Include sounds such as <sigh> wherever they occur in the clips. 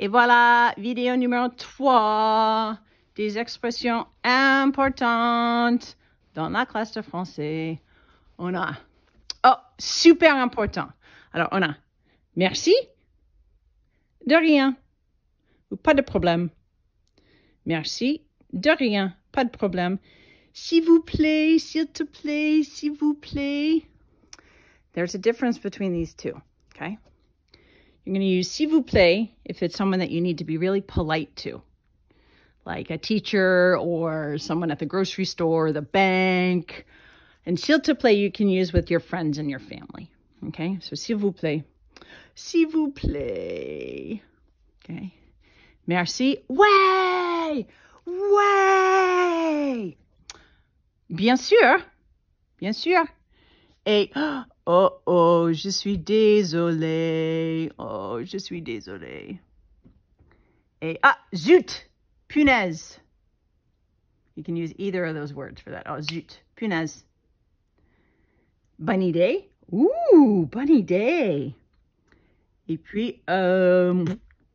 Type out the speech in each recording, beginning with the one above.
Et voilà, vidéo numéro 3 des expressions importantes dans la classe de français. On a, oh, super important. Alors, on a merci, de rien, ou pas de problème. Merci, de rien, pas de problème. S'il vous plaît, s'il te plaît, s'il vous plaît. There's a difference between these two, okay? You're going to use s'il vous plaît if it's someone that you need to be really polite to, like a teacher or someone at the grocery store, or the bank. And s'il te plaît you can use with your friends and your family, okay? So s'il vous plaît. S'il vous plaît. Okay. Merci. Ouais! Ouais! Bien sûr. Bien sûr. Et oh oh, je suis désolé. Oh, je suis désolé. Et ah, zut! Punaise. You can use either of those words for that. Oh, zut. Punaise. Bonne idée. Ooh, bonne idée. Et puis, euh,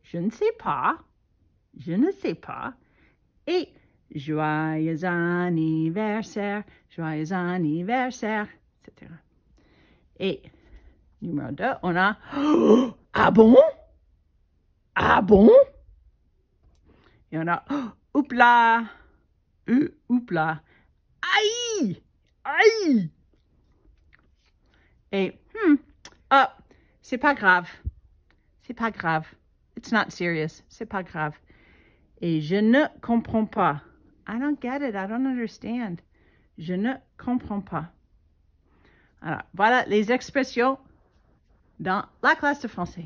je ne sais pas. Je ne sais pas. Et joyeux anniversaire, joyeux anniversaire, etc. Et numéro 2, on a <gasps> Ah bon? Ah bon? Et on a <gasps> Oupla! Euh, oupla! Aïe! Aïe! Et hmm, ah, c'est pas grave. C'est pas grave. It's not serious. C'est pas grave. Et je ne comprends pas. I don't get it. I don't understand. Je ne comprends pas. Alors, voilà les expressions dans la classe de français.